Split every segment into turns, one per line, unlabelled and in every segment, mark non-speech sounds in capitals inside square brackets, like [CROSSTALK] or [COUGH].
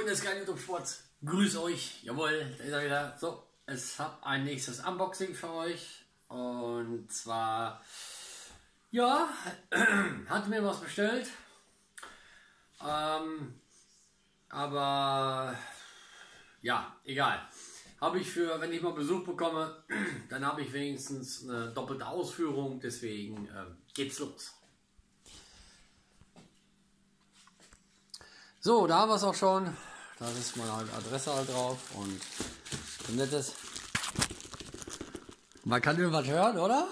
Freunde des geilen YouTube-Sports, grüße euch. Jawohl, da ist er wieder. So, es habe ein nächstes Unboxing für euch. Und zwar, ja, [CLEARS THROAT] hatte mir was bestellt. Ähm, aber, ja, egal. Habe ich für, wenn ich mal Besuch bekomme, [CLEARS THROAT] dann habe ich wenigstens eine doppelte Ausführung. Deswegen äh, geht's los. So, da haben wir es auch schon. Da ist meine Adresse halt drauf und ein nettes. Man kann irgendwas hören, oder?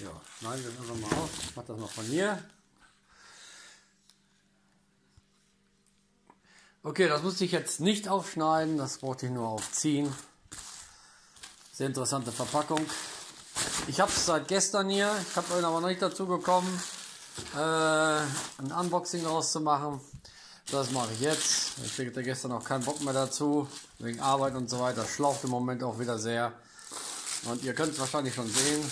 Ja, schneiden wir einfach mal auf. Ich mach das noch von hier. Okay, das musste ich jetzt nicht aufschneiden, das brauchte ich nur aufziehen. Sehr interessante Verpackung. Ich habe es seit gestern hier, ich habe aber noch nicht dazu gekommen, äh, ein Unboxing rauszumachen. Das mache ich jetzt. Ich hatte gestern auch keinen Bock mehr dazu, wegen Arbeit und so weiter. Schlaucht im Moment auch wieder sehr. Und ihr könnt es wahrscheinlich schon sehen.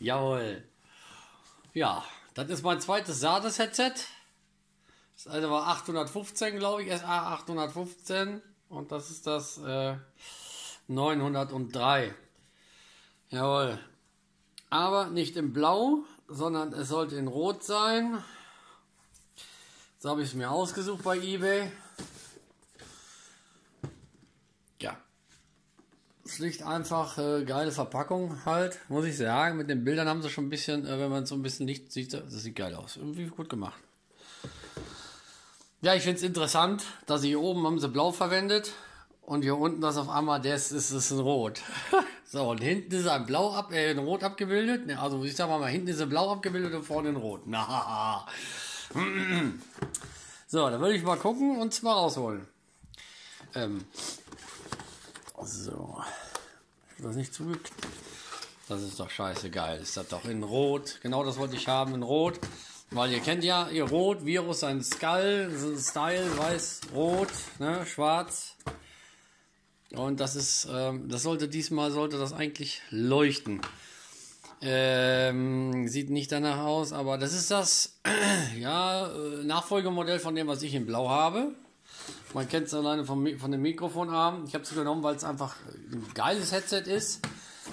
Jawohl. Ja, das ist mein zweites Sades-Headset. Das eine war 815, glaube ich, SA 815. Und das ist das äh, 903. Jawohl. Aber nicht in Blau, sondern es sollte in Rot sein. So habe ich es mir ausgesucht bei eBay. Ja. Schlicht einfach äh, geile Verpackung halt, muss ich sagen. Mit den Bildern haben sie schon ein bisschen, äh, wenn man so ein bisschen Licht sieht, das sieht geil aus. Irgendwie gut gemacht. Ja, ich finde es interessant, dass sie hier oben haben sie blau verwendet und hier unten das auf einmal, das ist, ist ein Rot. [LAUGHS] so, und hinten ist ein Blau ab, äh, ein Rot abgebildet. Ne, also ich sag mal, hinten ist ein Blau abgebildet und vorne ein Rot. Na. [CLEARS THROAT] so, da würde ich mal gucken und zwar rausholen. Ähm, so. Ich das nicht zugeklickt. Das ist doch scheiße geil. Ist das doch in Rot. Genau das wollte ich haben, in Rot. Weil ihr kennt ja, ihr Rot, Virus, ein Skull, ein Style, weiß, Rot, ne, schwarz. Und das ist, ähm, das sollte diesmal, sollte das eigentlich leuchten. Ähm, sieht nicht danach aus, aber das ist das [CLEARS THROAT] ja, äh, Nachfolgemodell von dem, was ich in Blau habe. Man kennt es alleine vom, von dem Mikrofonarm. Ich habe es genommen, weil es einfach ein geiles Headset ist.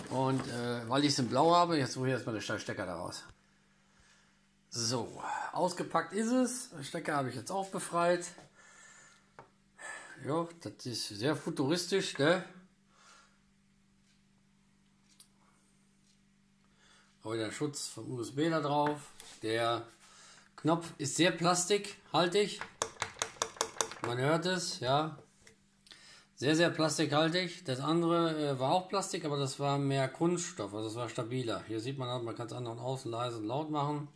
Und äh, weil ich es in Blau habe, jetzt hole ich erstmal den Stecker daraus. So, ausgepackt ist es. Stecker habe ich jetzt auch befreit. Ja, das ist sehr futuristisch, ne? Aber der Schutz vom USB da drauf. Der Knopf ist sehr plastikhaltig. Man hört es, ja. Sehr, sehr plastikhaltig. Das andere äh, war auch Plastik, aber das war mehr Kunststoff, also das war stabiler. Hier sieht man, man kann es an und außen leise und laut machen.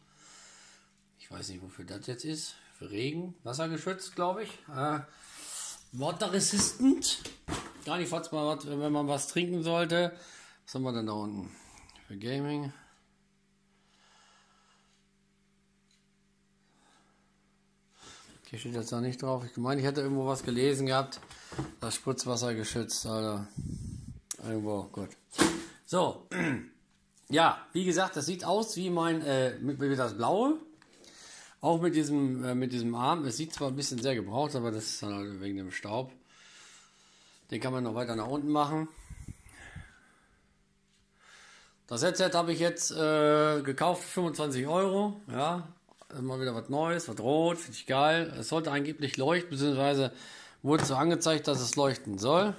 Ich weiß nicht, wofür das jetzt ist. Für Regen, wassergeschützt, glaube ich. Äh, Water Resistant. Gar nicht, falls was, wenn man was trinken sollte. Was haben wir denn da unten? Für Gaming. Hier steht jetzt noch nicht drauf. Ich meine, ich hätte irgendwo was gelesen gehabt. Das Spritzwasser geschützt, Alter. Irgendwo, gut. So. [CLEARS THROAT] Ja, wie gesagt, das sieht aus wie mein, äh, wie das blaue. Auch mit diesem, äh, mit diesem Arm. Es sieht zwar ein bisschen sehr gebraucht, aber das ist halt wegen dem Staub. Den kann man noch weiter nach unten machen. Das Headset habe ich jetzt äh, gekauft für 25 Euro. Ja, mal wieder was Neues, was rot, finde ich geil. Es sollte angeblich leuchten, beziehungsweise wurde so angezeigt, dass es leuchten soll.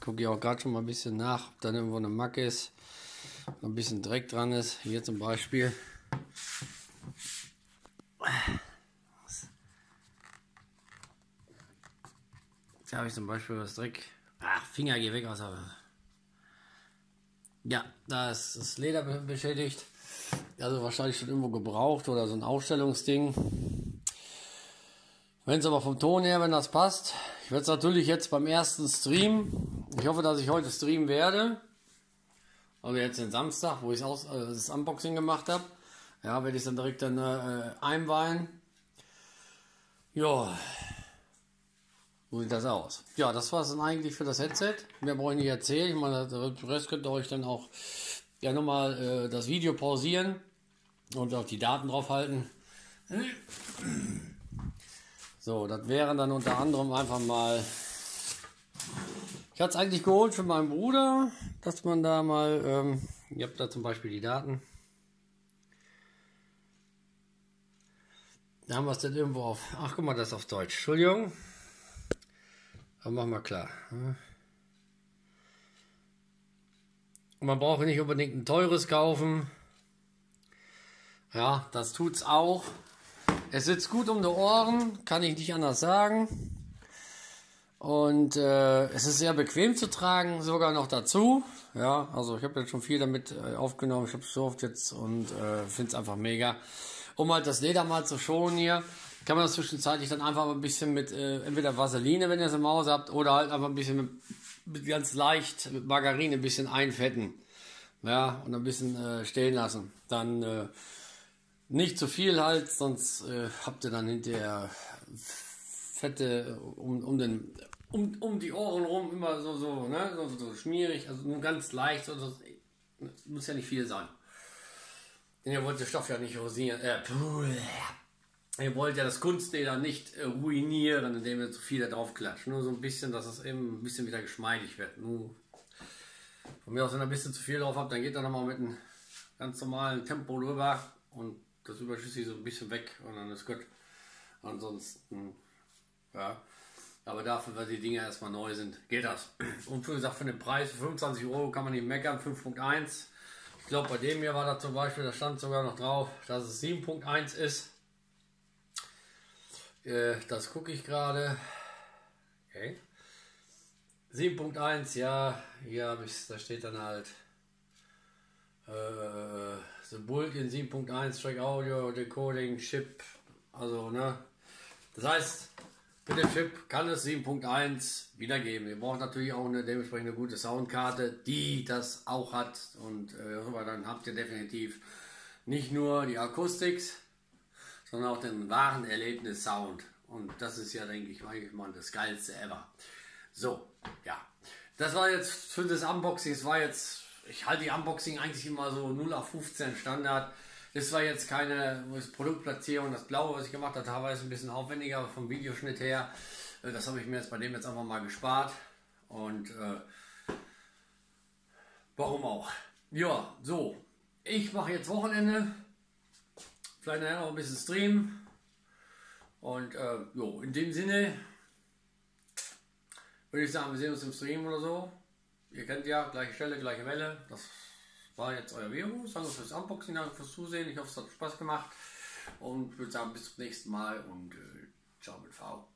Gucke ich auch gerade schon mal ein bisschen nach, ob da irgendwo eine Macke ist, ein bisschen Dreck dran ist. Hier zum Beispiel. Habe ich zum Beispiel was Dreck. Ach, Finger, geh weg aus der. Ja, da ist das Leder beschädigt. Also wahrscheinlich schon irgendwo gebraucht oder so ein Ausstellungsding. Wenn es aber vom Ton her, wenn das passt. Ich werde es natürlich jetzt beim ersten Stream. Ich hoffe, dass ich heute streamen werde. Also jetzt den Samstag, wo ich äh, das Unboxing gemacht habe. Ja, werde ich dann direkt dann äh, einweihen. Ja. So sieht das aus. Ja, das war es dann eigentlich für das Headset. Mehr brauche ich nicht erzählen. Ich meine, der Rest könnt ihr euch dann auch ja nochmal äh, das Video pausieren und auf die Daten draufhalten. So, das wären dann unter anderem einfach mal. Ich hatte es eigentlich geholt für meinen Bruder, dass man da mal. Ähm, ihr habt da zum Beispiel die Daten. Da haben wir es dann irgendwo auf. Ach, guck mal, das auf Deutsch. Entschuldigung. Aber machen wir klar. Und man braucht nicht unbedingt ein teures kaufen. Ja, das tut's auch. Es sitzt gut um die Ohren, kann ich nicht anders sagen. Und äh, es ist sehr bequem zu tragen, sogar noch dazu. Ja, also ich habe jetzt schon viel damit äh, aufgenommen. Ich habe es so oft jetzt und äh, finde es einfach mega. Um halt das Leder mal zu schonen hier, kann man das zwischenzeitlich dann einfach ein bisschen mit äh, entweder Vaseline, wenn ihr es im Haus habt, oder halt einfach ein bisschen mit, mit ganz leicht mit Margarine ein bisschen einfetten. Ja, und ein bisschen äh, stehen lassen. Dann äh, nicht zu viel halt, sonst äh, habt ihr dann hinterher Fette um, um, den, um, um die Ohren rum immer so, so, ne? so, so schmierig, also nur ganz leicht, so, so, muss ja nicht viel sein. Denn ihr wollt den Stoff ja nicht rosieren, äh, ihr wollt ja das Kunstleder nicht äh, ruinieren, indem ihr zu viel da drauf klatscht. Nur so ein bisschen, dass es eben ein bisschen wieder geschmeidig wird. Nur von mir aus, wenn ihr ein bisschen zu viel drauf habt, dann geht ihr nochmal mit einem ganz normalen Tempo drüber und das Überschüssige so ein bisschen weg und dann ist gut. Ansonsten, ja. Aber dafür, weil die Dinge erstmal neu sind, geht das. Und wie gesagt, für den Preis, 25 Euro kann man nicht meckern, 5.1. Ich glaube, bei dem hier war da zum Beispiel, da stand sogar noch drauf, dass es 7.1 ist. Äh, das gucke ich gerade. Okay. 7.1, ja, hier habe ich da steht dann halt äh, The Bulletin 7.1 Track Audio Decoding Chip. Also, ne? Das heißt, mit dem Chip kann es 7.1 wiedergeben. Ihr braucht natürlich auch eine dementsprechende gute Soundkarte, die das auch hat. Und äh, dann habt ihr definitiv nicht nur die Akustik, sondern auch den wahren Erlebnis-Sound. Und das ist ja, denke ich, eigentlich mal das Geilste ever. So, ja. Das war jetzt für das Unboxing. Es war jetzt ich halte die Unboxing eigentlich immer so 0 auf 15 Standard. Das war jetzt keine Produktplatzierung. Das blaue, was ich gemacht habe, teilweise ein bisschen aufwendiger vom Videoschnitt her. Äh, das habe ich mir jetzt bei dem jetzt einfach mal gespart. Und äh, warum auch? Ja, so. Ich mache jetzt Wochenende. Vielleicht nachher noch ein bisschen streamen. Und äh, jo, in dem Sinne würde ich sagen, wir sehen uns im Stream oder so. Ihr kennt ja, gleiche Stelle, gleiche Welle. Das war jetzt euer Video. Danke fürs Unboxing, danke fürs Zusehen. Ich hoffe, es hat Spaß gemacht. Und würde sagen, bis zum nächsten Mal und äh, ciao mit V.